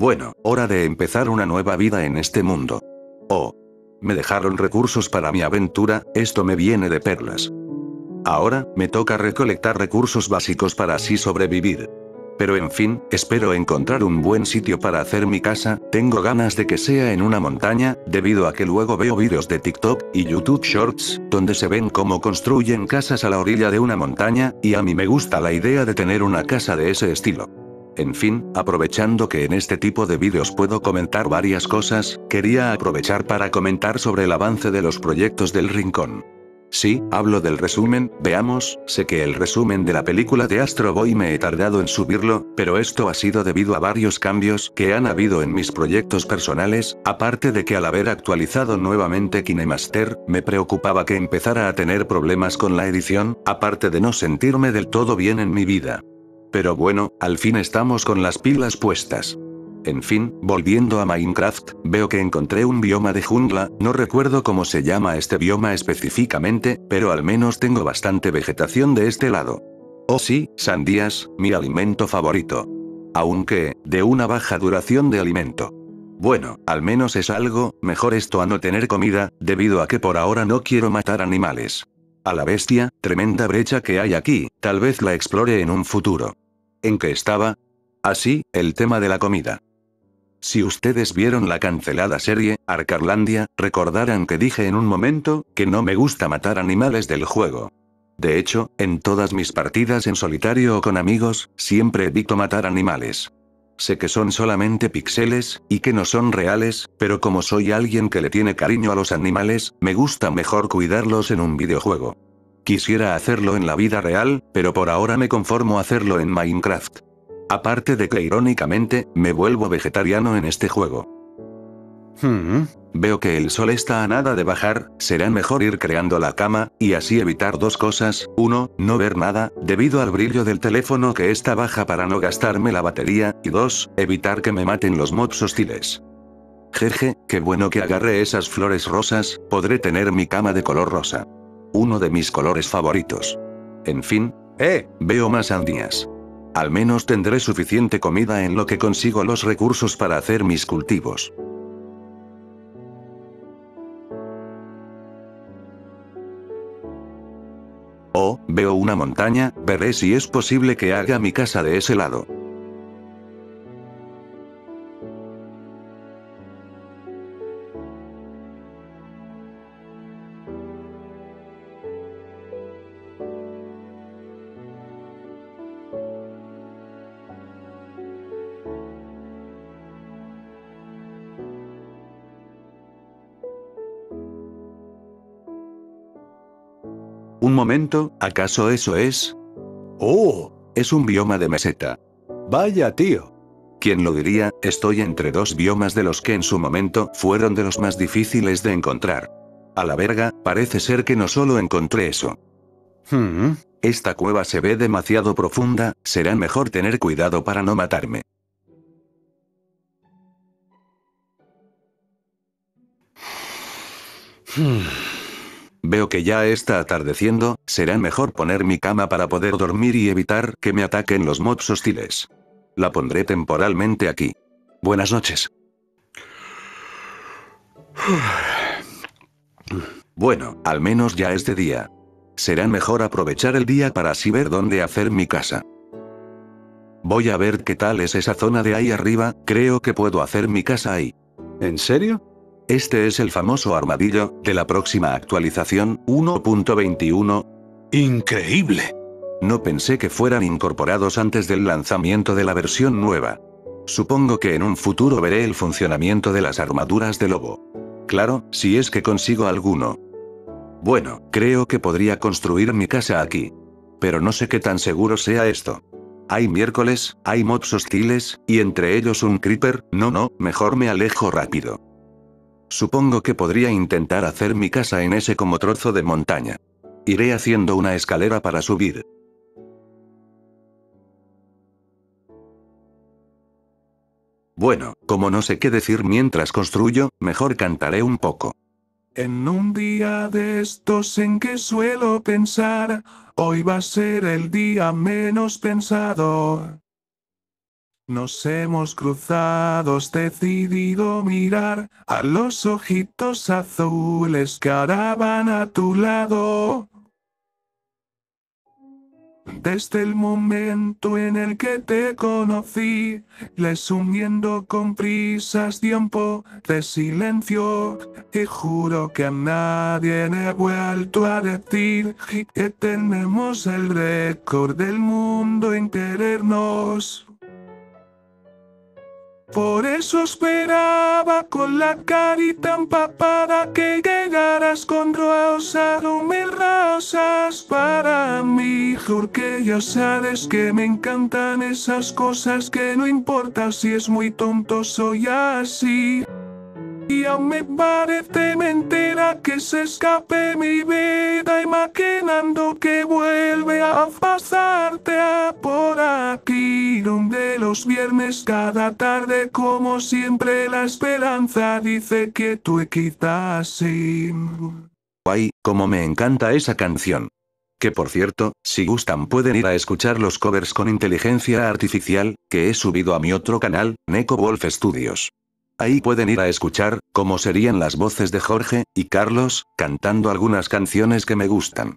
Bueno, hora de empezar una nueva vida en este mundo. Oh. Me dejaron recursos para mi aventura, esto me viene de perlas. Ahora, me toca recolectar recursos básicos para así sobrevivir. Pero en fin, espero encontrar un buen sitio para hacer mi casa, tengo ganas de que sea en una montaña, debido a que luego veo vídeos de TikTok y YouTube Shorts, donde se ven cómo construyen casas a la orilla de una montaña, y a mí me gusta la idea de tener una casa de ese estilo. En fin, aprovechando que en este tipo de vídeos puedo comentar varias cosas, quería aprovechar para comentar sobre el avance de los proyectos del Rincón. Sí, hablo del resumen, veamos, sé que el resumen de la película de Astro Boy me he tardado en subirlo, pero esto ha sido debido a varios cambios que han habido en mis proyectos personales, aparte de que al haber actualizado nuevamente KineMaster, me preocupaba que empezara a tener problemas con la edición, aparte de no sentirme del todo bien en mi vida. Pero bueno, al fin estamos con las pilas puestas. En fin, volviendo a Minecraft, veo que encontré un bioma de jungla, no recuerdo cómo se llama este bioma específicamente, pero al menos tengo bastante vegetación de este lado. Oh sí, sandías, mi alimento favorito. Aunque, de una baja duración de alimento. Bueno, al menos es algo, mejor esto a no tener comida, debido a que por ahora no quiero matar animales. A la bestia, tremenda brecha que hay aquí, tal vez la explore en un futuro. ¿En qué estaba? Así, el tema de la comida. Si ustedes vieron la cancelada serie, Arcarlandia, recordarán que dije en un momento, que no me gusta matar animales del juego. De hecho, en todas mis partidas en solitario o con amigos, siempre evito matar animales. Sé que son solamente píxeles, y que no son reales, pero como soy alguien que le tiene cariño a los animales, me gusta mejor cuidarlos en un videojuego. Quisiera hacerlo en la vida real, pero por ahora me conformo hacerlo en Minecraft. Aparte de que irónicamente, me vuelvo vegetariano en este juego. Hmm, veo que el sol está a nada de bajar, será mejor ir creando la cama, y así evitar dos cosas, uno, no ver nada, debido al brillo del teléfono que está baja para no gastarme la batería, y dos, evitar que me maten los mobs hostiles. Jeje, qué bueno que agarré esas flores rosas, podré tener mi cama de color rosa. Uno de mis colores favoritos. En fin, eh, veo más sandías. Al menos tendré suficiente comida en lo que consigo los recursos para hacer mis cultivos. Veo una montaña, veré si es posible que haga mi casa de ese lado. Un momento, ¿acaso eso es? ¡Oh! Es un bioma de meseta. Vaya tío. ¿Quién lo diría? Estoy entre dos biomas de los que en su momento fueron de los más difíciles de encontrar. A la verga, parece ser que no solo encontré eso. Hmm, esta cueva se ve demasiado profunda, será mejor tener cuidado para no matarme. Hmm. Veo que ya está atardeciendo, será mejor poner mi cama para poder dormir y evitar que me ataquen los mobs hostiles. La pondré temporalmente aquí. Buenas noches. Bueno, al menos ya es de día. Será mejor aprovechar el día para así ver dónde hacer mi casa. Voy a ver qué tal es esa zona de ahí arriba, creo que puedo hacer mi casa ahí. ¿En serio? Este es el famoso armadillo, de la próxima actualización, 1.21. ¡Increíble! No pensé que fueran incorporados antes del lanzamiento de la versión nueva. Supongo que en un futuro veré el funcionamiento de las armaduras de lobo. Claro, si es que consigo alguno. Bueno, creo que podría construir mi casa aquí. Pero no sé qué tan seguro sea esto. Hay miércoles, hay mobs hostiles, y entre ellos un creeper, no no, mejor me alejo rápido. Supongo que podría intentar hacer mi casa en ese como trozo de montaña. Iré haciendo una escalera para subir. Bueno, como no sé qué decir mientras construyo, mejor cantaré un poco. En un día de estos en que suelo pensar, hoy va a ser el día menos pensado. Nos hemos cruzado, decidido mirar a los ojitos azules que ahora van a tu lado. Desde el momento en el que te conocí, les hundiendo con prisas tiempo de silencio, y juro que a nadie he vuelto a decir que tenemos el récord del mundo en querernos. Por eso esperaba con la carita empapada que llegaras con rosas o mil rosas para mí. Porque ya sabes que me encantan esas cosas que no importa si es muy tonto, soy así. Y aún me parece mentira que se escape mi vida imaginando que vuelve a pasarte a por aquí donde los viernes cada tarde como siempre la esperanza dice que tú equitas sí. Guay, como me encanta esa canción. Que por cierto, si gustan pueden ir a escuchar los covers con inteligencia artificial, que he subido a mi otro canal, Neko Wolf Studios. Ahí pueden ir a escuchar, cómo serían las voces de Jorge y Carlos, cantando algunas canciones que me gustan.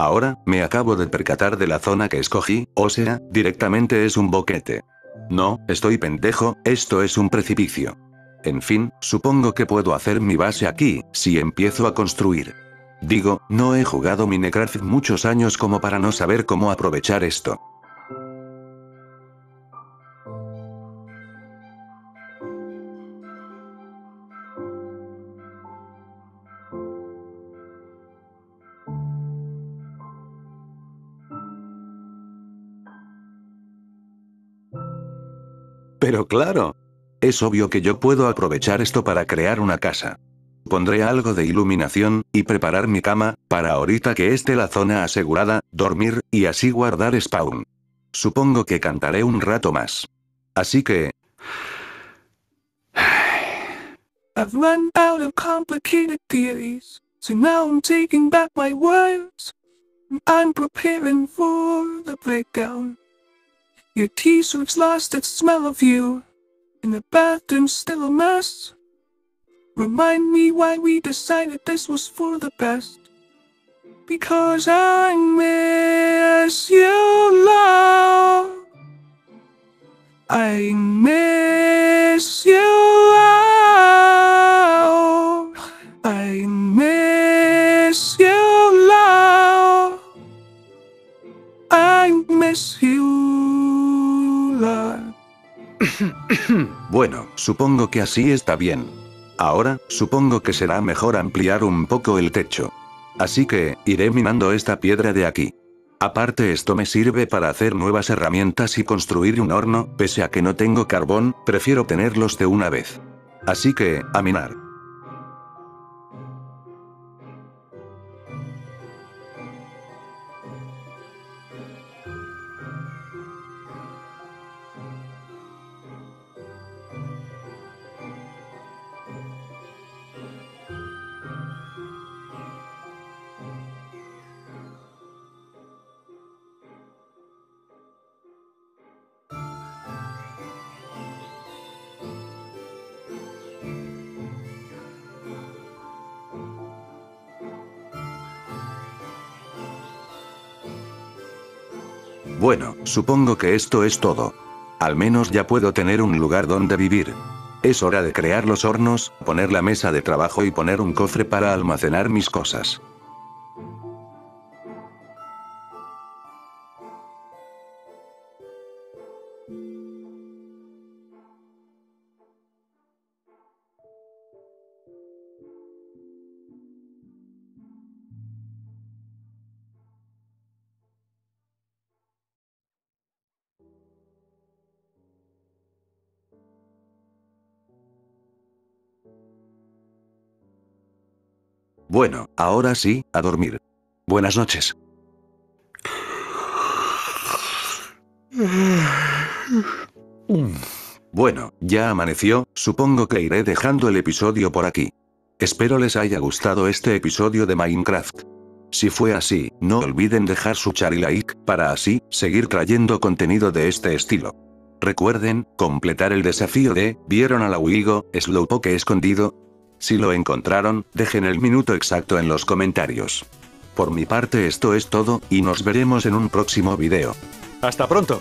Ahora, me acabo de percatar de la zona que escogí, o sea, directamente es un boquete. No, estoy pendejo, esto es un precipicio. En fin, supongo que puedo hacer mi base aquí, si empiezo a construir. Digo, no he jugado Minecraft muchos años como para no saber cómo aprovechar esto. Pero claro. Es obvio que yo puedo aprovechar esto para crear una casa. Pondré algo de iluminación, y preparar mi cama, para ahorita que esté la zona asegurada, dormir, y así guardar spawn. Supongo que cantaré un rato más. Así que... Your t-shirt's lost its smell of you, and the bathroom's still a mess. Remind me why we decided this was for the best. Because I miss you, love. I miss you, love. I miss you, love. I miss you, Bueno, supongo que así está bien. Ahora, supongo que será mejor ampliar un poco el techo. Así que, iré minando esta piedra de aquí. Aparte esto me sirve para hacer nuevas herramientas y construir un horno, pese a que no tengo carbón, prefiero tenerlos de una vez. Así que, a minar. Bueno, supongo que esto es todo. Al menos ya puedo tener un lugar donde vivir. Es hora de crear los hornos, poner la mesa de trabajo y poner un cofre para almacenar mis cosas. Bueno, ahora sí, a dormir. Buenas noches. Bueno, ya amaneció, supongo que iré dejando el episodio por aquí. Espero les haya gustado este episodio de Minecraft. Si fue así, no olviden dejar su char y like, para así, seguir trayendo contenido de este estilo. Recuerden, completar el desafío de, ¿vieron a la Wigo, Slowpoke escondido? Si lo encontraron, dejen el minuto exacto en los comentarios. Por mi parte esto es todo, y nos veremos en un próximo video. Hasta pronto.